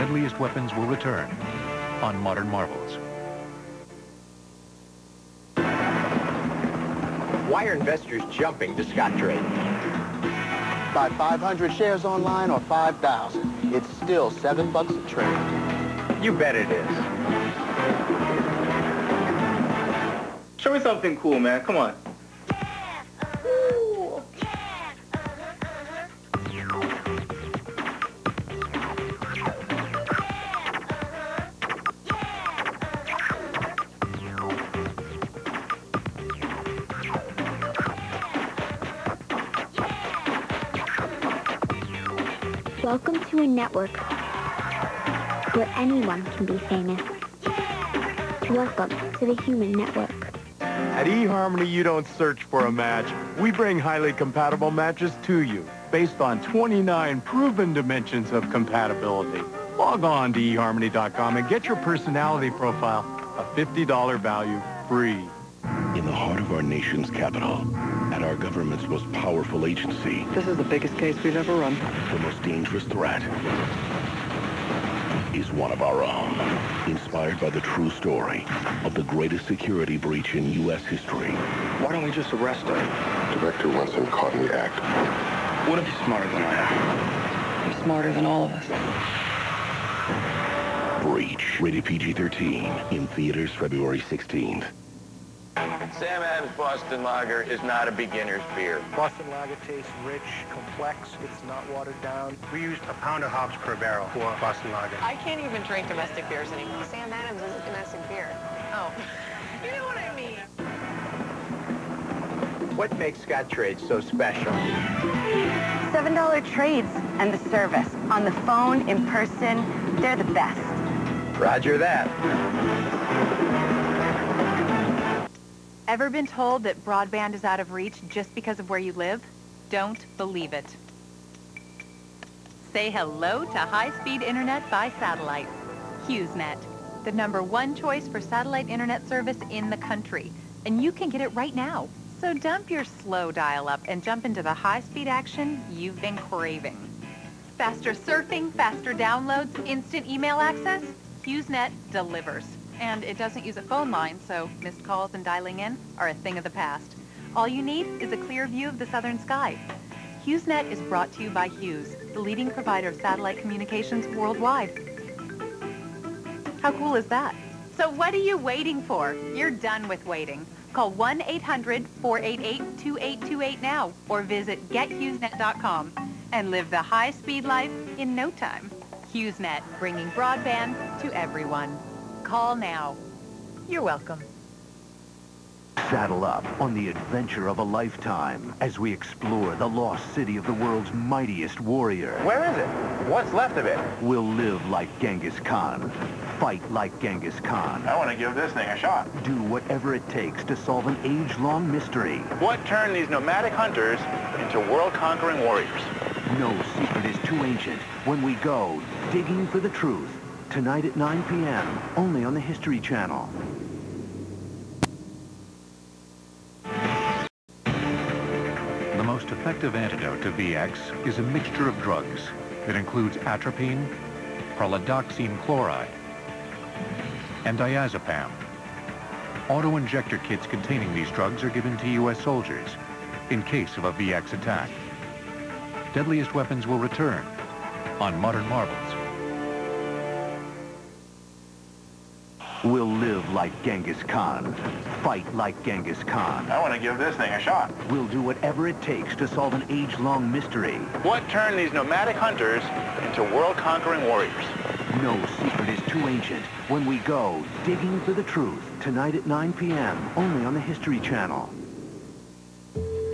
Deadliest Weapons will return on Modern Marvels. Why are investors jumping to Scottrade? Buy 500 shares online or 5,000. It's still seven bucks a trade. You bet it is. Show me something cool, man. Come on. Welcome a network where anyone can be famous. Welcome to the Human Network. At eHarmony, you don't search for a match. We bring highly compatible matches to you based on 29 proven dimensions of compatibility. Log on to eHarmony.com and get your personality profile, a $50 value, free. In the heart of our nation's capital, at our government's most powerful agency, This is the biggest case we've ever run. the most dangerous threat is one of our own. Inspired by the true story of the greatest security breach in U.S. history. Why don't we just arrest her? Director wants him caught in the act. What if he's smarter than I am? He's smarter than all of us. Breach. Rated PG-13. In theaters February 16th. Sam Adams Boston Lager is not a beginner's beer. Boston Lager tastes rich, complex. It's not watered down. We used a pound of hops per barrel for Boston Lager. I can't even drink domestic beers anymore. Sam Adams is a domestic beer. Oh, you know what I mean. What makes Scottrade so special? $7 trades and the service. On the phone, in person, they're the best. Roger that. Ever been told that broadband is out of reach just because of where you live? Don't believe it. Say hello to high-speed internet by satellite. HughesNet, the number one choice for satellite internet service in the country. And you can get it right now. So dump your slow dial-up and jump into the high-speed action you've been craving. Faster surfing, faster downloads, instant email access? HughesNet delivers. And it doesn't use a phone line, so missed calls and dialing in are a thing of the past. All you need is a clear view of the southern sky. HughesNet is brought to you by Hughes, the leading provider of satellite communications worldwide. How cool is that? So what are you waiting for? You're done with waiting. Call 1-800-488-2828 now or visit gethughesnet.com and live the high-speed life in no time. HughesNet, bringing broadband to everyone. Call now. You're welcome. Saddle up on the adventure of a lifetime as we explore the lost city of the world's mightiest warrior. Where is it? What's left of it? We'll live like Genghis Khan, fight like Genghis Khan, I want to give this thing a shot. do whatever it takes to solve an age-long mystery. What turned these nomadic hunters into world-conquering warriors? No secret is too ancient when we go digging for the truth. Tonight at 9 p.m., only on the History Channel. The most effective antidote to VX is a mixture of drugs that includes atropine, pralidoxime chloride, and diazepam. Auto-injector kits containing these drugs are given to U.S. soldiers in case of a VX attack. Deadliest Weapons will return on Modern Marvels. We'll live like Genghis Khan, fight like Genghis Khan. I want to give this thing a shot. We'll do whatever it takes to solve an age-long mystery. What turned these nomadic hunters into world-conquering warriors? No secret is too ancient when we go digging for the truth. Tonight at 9 p.m., only on the History Channel.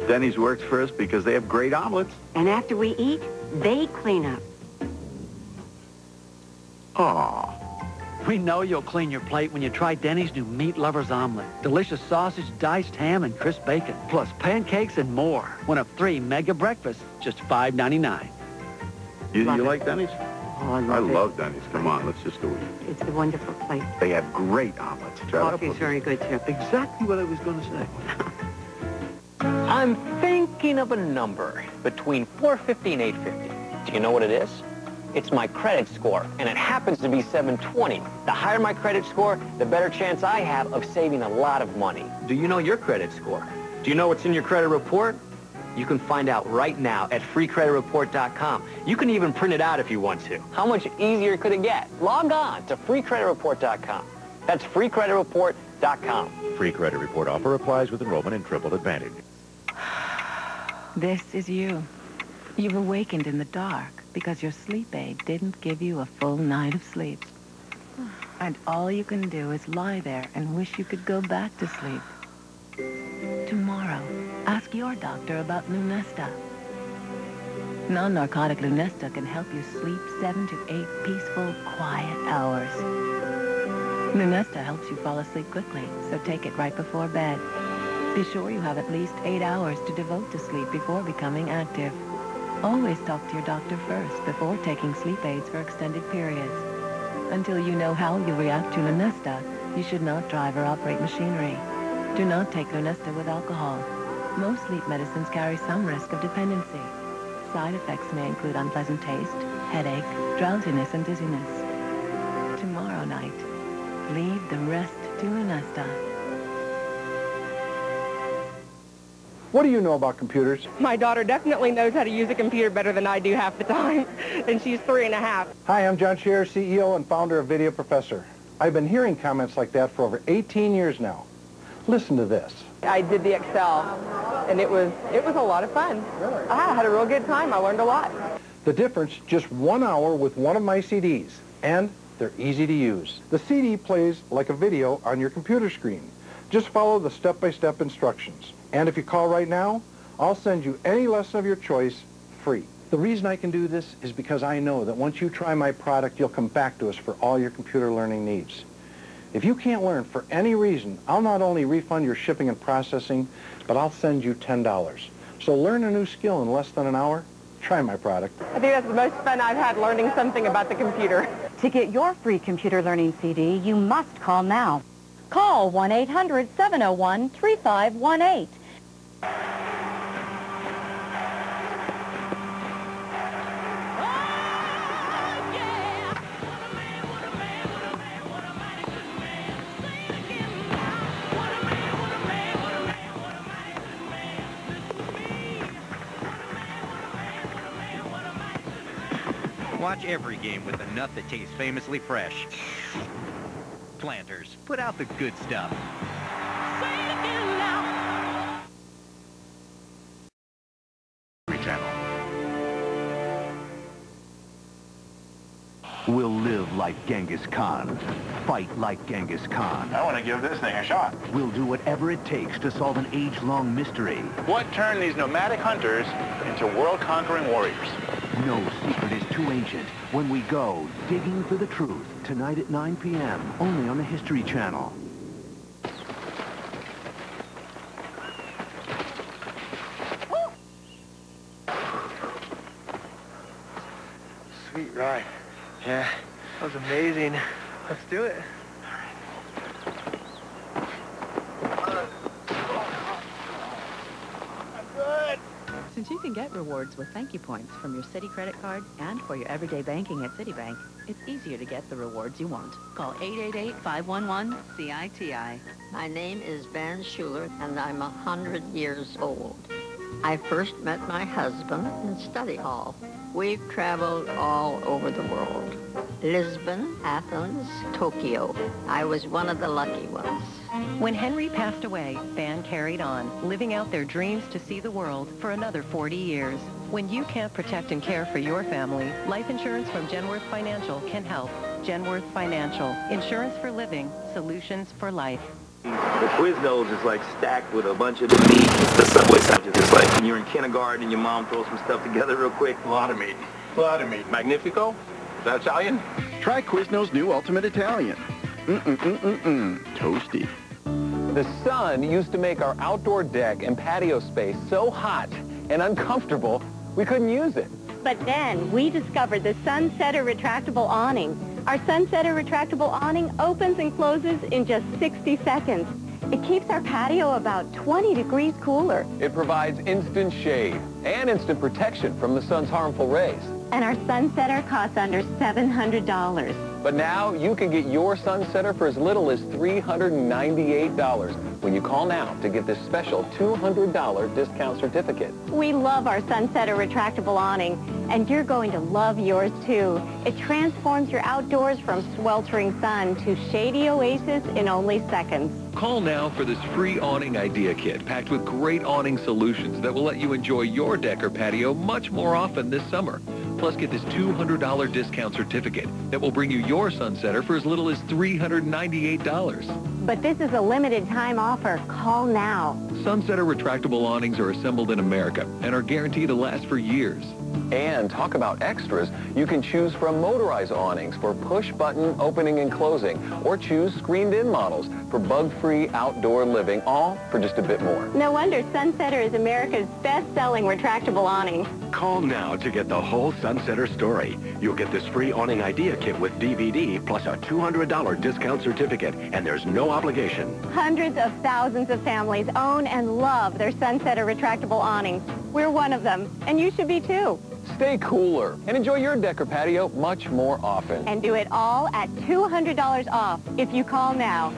Denny's works first because they have great omelets. And after we eat, they clean up. Aw. We know you'll clean your plate when you try Denny's new Meat Lover's Omelet. Delicious sausage, diced ham, and crisp bacon. Plus pancakes and more. One of three mega breakfasts, just $5.99. You, you like Denny's? Oh, I I love it. love Denny's. Come on, let's just do it. It's a wonderful place. They have great omelets. Coffee's very good, too. Exactly what I was going to say. I'm thinking of a number between 450 and 850. Do you know what it is? It's my credit score, and it happens to be 720. The higher my credit score, the better chance I have of saving a lot of money. Do you know your credit score? Do you know what's in your credit report? You can find out right now at freecreditreport.com. You can even print it out if you want to. How much easier could it get? Log on to freecreditreport.com. That's freecreditreport.com. Free credit report offer applies with enrollment in Triple Advantage. This is you. You've awakened in the dark because your sleep aid didn't give you a full night of sleep. And all you can do is lie there and wish you could go back to sleep. Tomorrow, ask your doctor about Lunesta. Non-narcotic Lunesta can help you sleep seven to eight peaceful, quiet hours. Lunesta helps you fall asleep quickly, so take it right before bed. Be sure you have at least eight hours to devote to sleep before becoming active. Always talk to your doctor first before taking sleep aids for extended periods. Until you know how you'll react to Lunesta, you should not drive or operate machinery. Do not take Lunesta with alcohol. Most sleep medicines carry some risk of dependency. Side effects may include unpleasant taste, headache, drowsiness, and dizziness. Tomorrow night, leave the rest to Lunesta. What do you know about computers? My daughter definitely knows how to use a computer better than I do half the time, and she's three and a half. Hi, I'm John Scherer, CEO and founder of Video Professor. I've been hearing comments like that for over 18 years now. Listen to this. I did the Excel, and it was it was a lot of fun. Really? I had a real good time. I learned a lot. The difference, just one hour with one of my CDs, and they're easy to use. The CD plays like a video on your computer screen. Just follow the step-by-step instructions. And if you call right now, I'll send you any lesson of your choice free. The reason I can do this is because I know that once you try my product, you'll come back to us for all your computer learning needs. If you can't learn for any reason, I'll not only refund your shipping and processing, but I'll send you $10. So learn a new skill in less than an hour. Try my product. I think that's the most fun I've had learning something about the computer. To get your free computer learning CD, you must call now. Call 1-800-701-3518. Watch every game with a nut that tastes famously fresh. Planters, put out the good stuff. Channel. We'll live like Genghis Khan, fight like Genghis Khan. I want to give this thing a shot. We'll do whatever it takes to solve an age-long mystery. What turned these nomadic hunters into world-conquering warriors? No secret is too ancient when we go digging for the truth tonight at 9 p.m. only on the History Channel. Sweet ride. Yeah, that was amazing. Let's do it. Since you can get rewards with thank you points from your Citi credit card and for your everyday banking at Citibank, it's easier to get the rewards you want. Call 888-511-CITI. My name is Van Schuler, and I'm a 100 years old. I first met my husband in study hall. We've traveled all over the world. Lisbon, Athens, Tokyo. I was one of the lucky ones. When Henry passed away, Van carried on, living out their dreams to see the world for another 40 years. When you can't protect and care for your family, life insurance from Genworth Financial can help. Genworth Financial. Insurance for living. Solutions for life. The Quiznos is like stacked with a bunch of the meat. The Subway sandwich is like when you're in kindergarten and your mom throws some stuff together real quick. A lot of meat. A lot of meat. Magnifico? Is that Italian? Try Quiznos new Ultimate Italian. Mm-mm-mm-mm-mm. Toasty. The sun used to make our outdoor deck and patio space so hot and uncomfortable, we couldn't use it. But then we discovered the Sunsetter retractable awning. Our Sunsetter retractable awning opens and closes in just 60 seconds. It keeps our patio about 20 degrees cooler. It provides instant shade and instant protection from the sun's harmful rays. And our Sunsetter costs under $700. But now you can get your Sunsetter for as little as $398 when you call now to get this special $200 discount certificate. We love our Sunsetter retractable awning, and you're going to love yours too. It transforms your outdoors from sweltering sun to shady oasis in only seconds. Call now for this free awning idea kit packed with great awning solutions that will let you enjoy your deck or patio much more often this summer. Plus, get this $200 discount certificate that will bring you your Sunsetter for as little as $398. But this is a limited time offer. Call now. Sunsetter retractable awnings are assembled in America and are guaranteed to last for years. And talk about extras. You can choose from motorized awnings for push-button opening and closing, or choose screened-in models for bug-free outdoor living, all for just a bit more. No wonder Sunsetter is America's best-selling retractable awning. Call now to get the whole Sunsetter story. You'll get this free awning idea kit with DVD plus a $200 discount certificate, and there's no obligation. Hundreds of thousands of families own and love their Sunsetter retractable awnings. We're one of them, and you should be too. Stay cooler and enjoy your deck or patio much more often. And do it all at $200 off if you call now.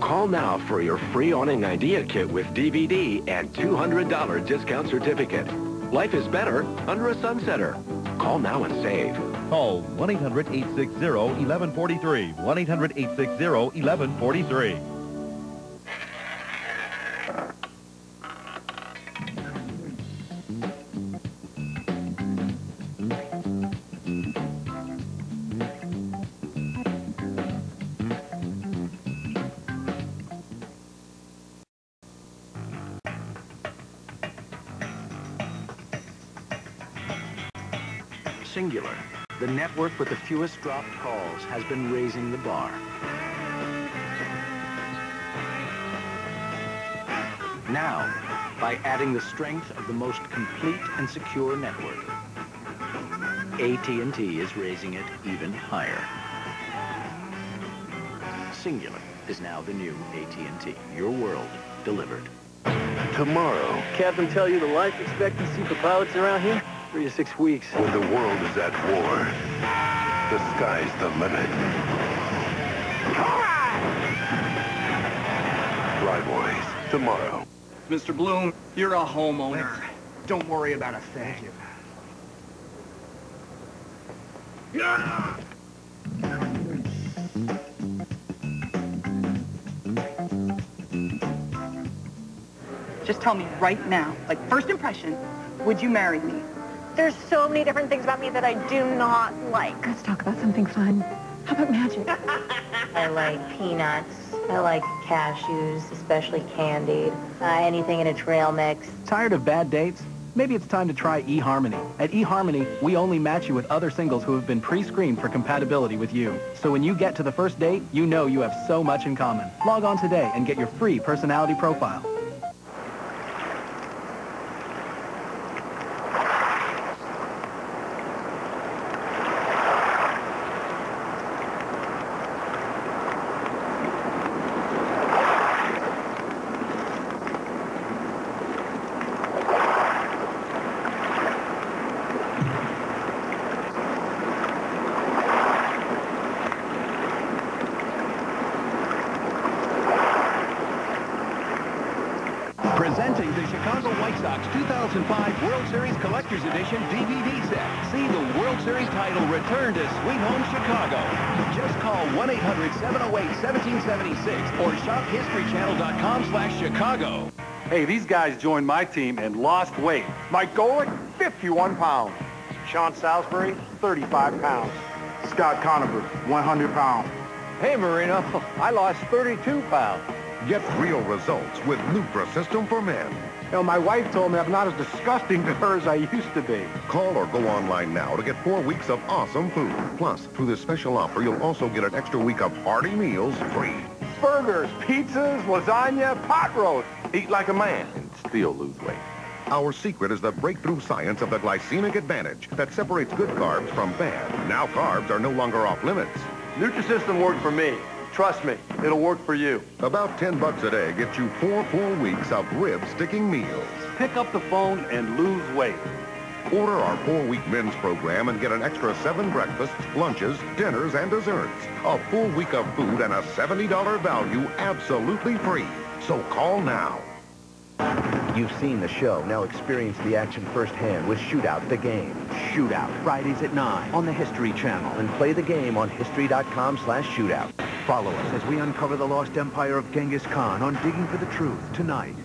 Call now for your free awning idea kit with DVD and $200 discount certificate. Life is better under a Sunsetter. Call now and save. Call 1-800-860-1143. 1-800-860-1143. The with the fewest dropped calls, has been raising the bar. Now, by adding the strength of the most complete and secure network, AT&T is raising it even higher. Cingular is now the new AT&T. Your world delivered. Tomorrow. Captain tell you the life expectancy for pilots around here? Three to six weeks. When the world is at war, the sky's the limit. Flyboys, tomorrow. Mr. Bloom, you're a homeowner. Don't worry about a thing. Just tell me right now, like first impression, would you marry me? There's so many different things about me that I do not like. Let's talk about something fun. How about magic? I like peanuts. I like cashews, especially candied. Uh, anything in a trail mix. Tired of bad dates? Maybe it's time to try eHarmony. At eHarmony, we only match you with other singles who have been pre-screened for compatibility with you. So when you get to the first date, you know you have so much in common. Log on today and get your free personality profile. Presenting the Chicago White Sox 2005 World Series Collector's Edition DVD set. See the World Series title return to Sweet Home Chicago. Just call 1-800-708-1776 or shophistorychannel.com slash Chicago. Hey, these guys joined my team and lost weight. Mike Golic, 51 pounds. Sean Salisbury, 35 pounds. Scott Conover, 100 pounds. Hey, Marino, I lost 32 pounds. Get real results with Nutrisystem for Men. You know, my wife told me I'm not as disgusting to her as I used to be. Call or go online now to get four weeks of awesome food. Plus, through this special offer, you'll also get an extra week of hearty meals free. Burgers, pizzas, lasagna, pot roast. Eat like a man and still lose weight. Our secret is the breakthrough science of the glycemic advantage that separates good carbs from bad. Now carbs are no longer off limits. Nutrisystem worked for me. Trust me, it'll work for you. About 10 bucks a day gets you four full weeks of rib-sticking meals. Pick up the phone and lose weight. Order our four-week men's program and get an extra seven breakfasts, lunches, dinners, and desserts. A full week of food and a $70 value absolutely free. So call now. You've seen the show. Now experience the action firsthand with Shootout the Game. Shootout, Fridays at 9 on the History Channel. And play the game on history.com slash shootout. Follow us as we uncover the lost empire of Genghis Khan on Digging for the Truth tonight.